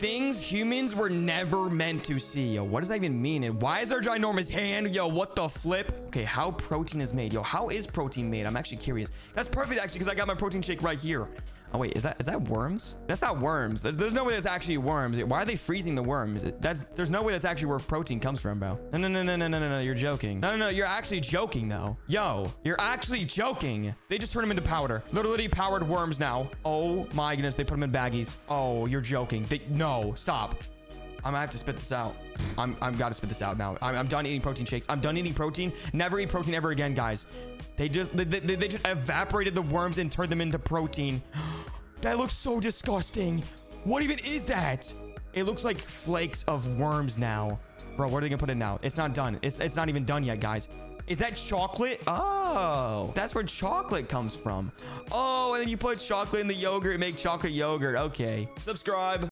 things humans were never meant to see. Yo, what does that even mean? And why is our ginormous hand? Yo, what the flip? Okay, how protein is made. Yo, how is protein made? I'm actually curious. That's perfect, actually, because I got my protein shake right here. Oh, wait, is that is that worms? That's not worms. There's, there's no way that's actually worms. Why are they freezing the worms? That's, there's no way that's actually where protein comes from, bro. No, no, no, no, no, no, no, no. You're joking. No, no, no. You're actually joking, though. Yo, you're actually joking. They just turn them into powder. Literally powered worms now. Oh, my goodness. They put them in baggies. Oh, you're joking. They, no, stop. I'm gonna have to spit this out. I'm I'm gotta spit this out now. I'm, I'm done eating protein shakes. I'm done eating protein. Never eat protein ever again, guys. They just they, they, they just evaporated the worms and turned them into protein. that looks so disgusting. What even is that? It looks like flakes of worms now. Bro, where are they gonna put it now? It's not done. It's it's not even done yet, guys. Is that chocolate? Oh, that's where chocolate comes from. Oh, and then you put chocolate in the yogurt and make chocolate yogurt. Okay. Subscribe.